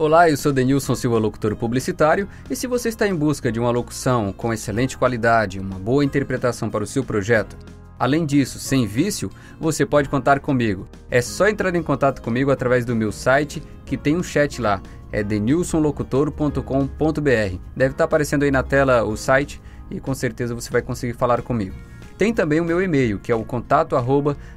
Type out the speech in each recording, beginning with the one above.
Olá, eu sou Denilson Silva, locutor publicitário, e se você está em busca de uma locução com excelente qualidade, uma boa interpretação para o seu projeto, além disso, sem vício, você pode contar comigo. É só entrar em contato comigo através do meu site, que tem um chat lá, é denilsonlocutor.com.br. Deve estar aparecendo aí na tela o site e com certeza você vai conseguir falar comigo. Tem também o meu e-mail, que é o contato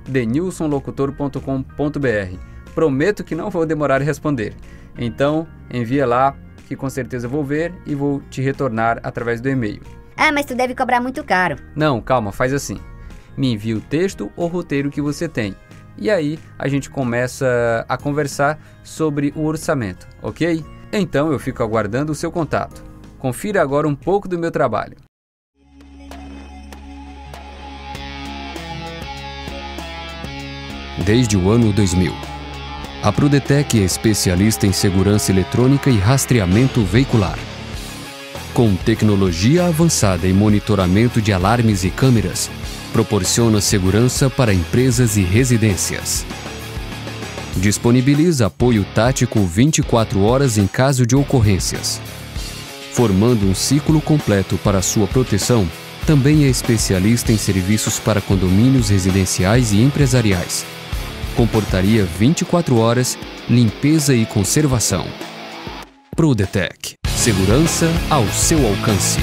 denilsonlocutor.com.br. Prometo que não vou demorar a responder. Então, envia lá que com certeza vou ver e vou te retornar através do e-mail. Ah, mas tu deve cobrar muito caro. Não, calma, faz assim. Me envia o texto ou roteiro que você tem. E aí a gente começa a conversar sobre o orçamento, ok? Então eu fico aguardando o seu contato. Confira agora um pouco do meu trabalho. Desde o ano 2000 a Prudetec é especialista em segurança eletrônica e rastreamento veicular. Com tecnologia avançada e monitoramento de alarmes e câmeras, proporciona segurança para empresas e residências. Disponibiliza apoio tático 24 horas em caso de ocorrências. Formando um ciclo completo para sua proteção, também é especialista em serviços para condomínios residenciais e empresariais comportaria 24 horas, limpeza e conservação. Prudetec. Segurança ao seu alcance.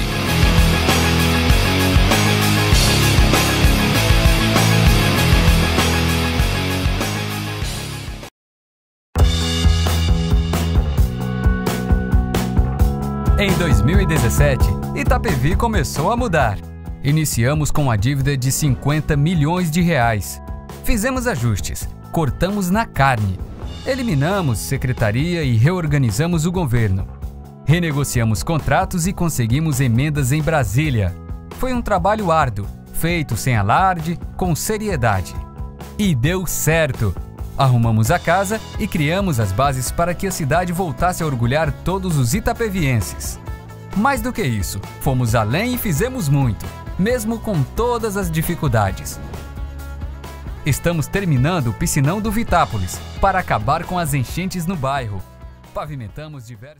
Em 2017, Itapevi começou a mudar. Iniciamos com a dívida de 50 milhões de reais. Fizemos ajustes, cortamos na carne. Eliminamos secretaria e reorganizamos o governo. Renegociamos contratos e conseguimos emendas em Brasília. Foi um trabalho árduo, feito sem alarde, com seriedade. E deu certo! Arrumamos a casa e criamos as bases para que a cidade voltasse a orgulhar todos os itapevienses. Mais do que isso, fomos além e fizemos muito, mesmo com todas as dificuldades. Estamos terminando o piscinão do Vitápolis para acabar com as enchentes no bairro. Pavimentamos diversos